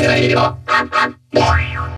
Pedro y yo.